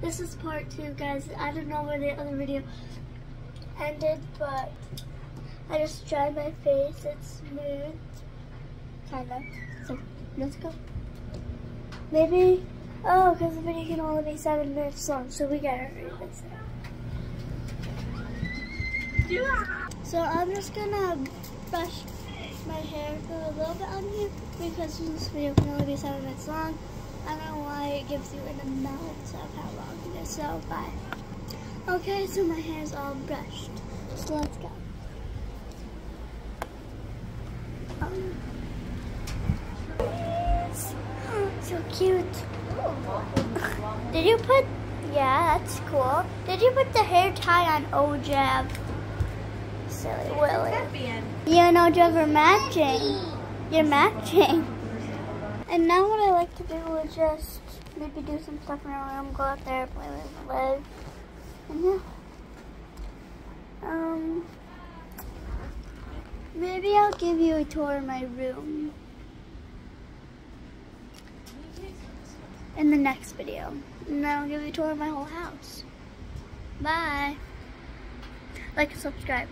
this is part two, guys. I don't know where the other video ended, but I just dried my face. It's smooth, kind of. So let's go. Maybe, oh, because the video can only be seven minutes long, so we gotta hurry this. So I'm just gonna brush my hair for a little bit on here because this video can only be seven minutes long. I don't know why it gives you an amount of how so bye. Okay, so my hair is all brushed. So let's go. Um, so cute. Did you put, yeah, that's cool. Did you put the hair tie on Ojab? Silly Willy. You know, Joe, we're matching. You're matching. And now what I like to do is just maybe do some stuff in our room, go out there, play with Liv. And yeah. Um, maybe I'll give you a tour of my room. In the next video. And then I'll give you a tour of my whole house. Bye. Like and subscribe.